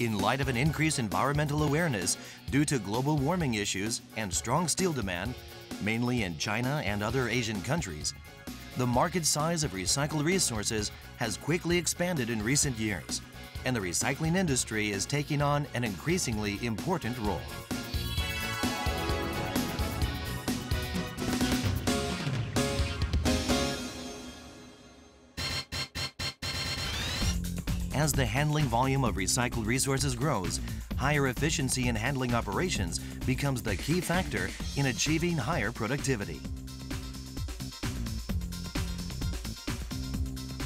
In light of an increased environmental awareness due to global warming issues and strong steel demand, mainly in China and other Asian countries, the market size of recycled resources has quickly expanded in recent years, and the recycling industry is taking on an increasingly important role. As the handling volume of recycled resources grows, higher efficiency in handling operations becomes the key factor in achieving higher productivity.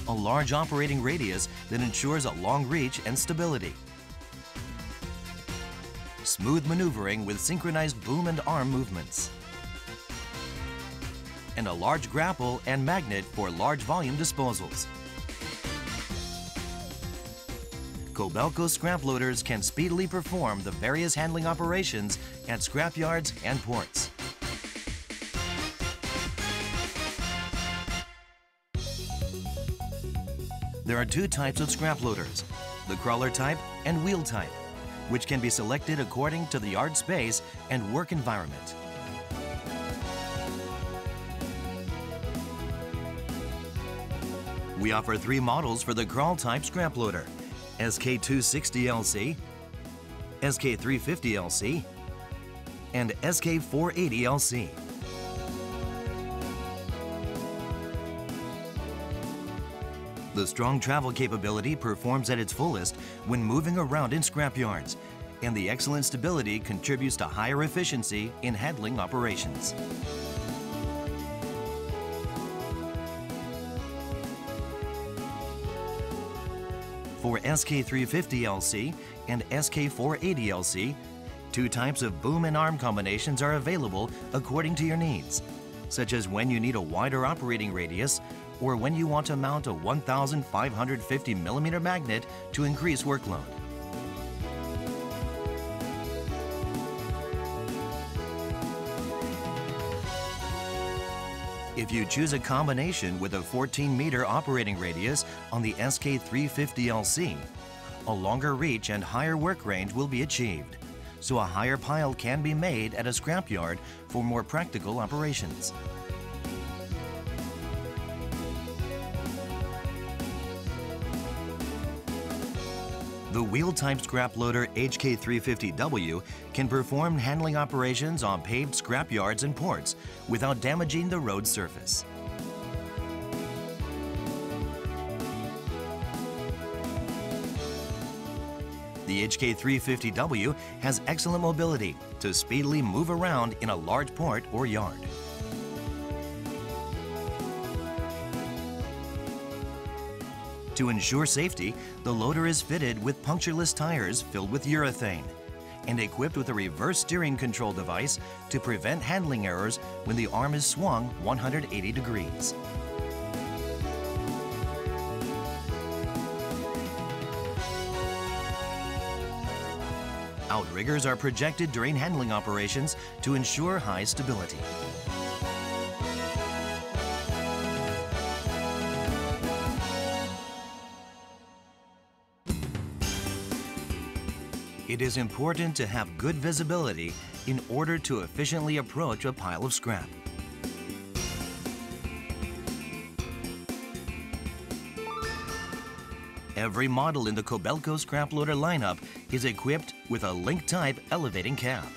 A large operating radius that ensures a long reach and stability. Smooth maneuvering with synchronized boom and arm movements. And a large grapple and magnet for large volume disposals. Kobelco scrap loaders can speedily perform the various handling operations at scrap yards and ports. There are two types of scrap loaders, the crawler type and wheel type, which can be selected according to the yard space and work environment. We offer three models for the crawl type scrap loader, SK260LC, SK350LC, and SK480LC. The strong travel capability performs at its fullest when moving around in scrapyards, and the excellent stability contributes to higher efficiency in handling operations. For SK350LC and SK480LC, two types of boom and arm combinations are available according to your needs, such as when you need a wider operating radius or when you want to mount a 1,550mm magnet to increase workload. If you choose a combination with a 14 meter operating radius on the SK350LC, a longer reach and higher work range will be achieved, so a higher pile can be made at a scrapyard for more practical operations. The wheel-type scrap loader HK350W can perform handling operations on paved scrap yards and ports without damaging the road surface. The HK350W has excellent mobility to speedily move around in a large port or yard. To ensure safety, the loader is fitted with punctureless tires filled with urethane and equipped with a reverse steering control device to prevent handling errors when the arm is swung 180 degrees. Outriggers are projected during handling operations to ensure high stability. It is important to have good visibility in order to efficiently approach a pile of scrap. Every model in the Kobelco scrap loader lineup is equipped with a link-type elevating cab.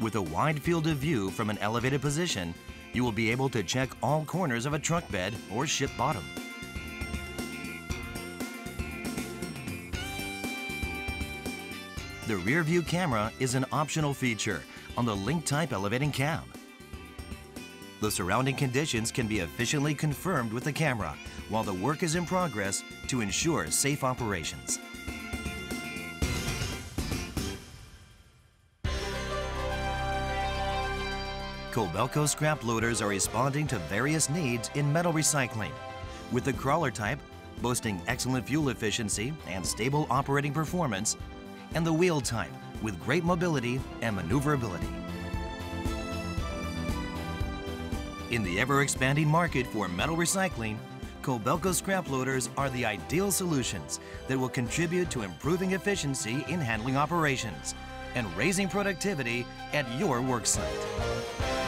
With a wide field of view from an elevated position, you will be able to check all corners of a truck bed or ship bottom. The rear view camera is an optional feature on the link-type elevating cab. The surrounding conditions can be efficiently confirmed with the camera while the work is in progress to ensure safe operations. Kobelco scrap loaders are responding to various needs in metal recycling, with the crawler type boasting excellent fuel efficiency and stable operating performance and the wheel type with great mobility and maneuverability. In the ever-expanding market for metal recycling, Kobelco scrap loaders are the ideal solutions that will contribute to improving efficiency in handling operations and raising productivity at your worksite.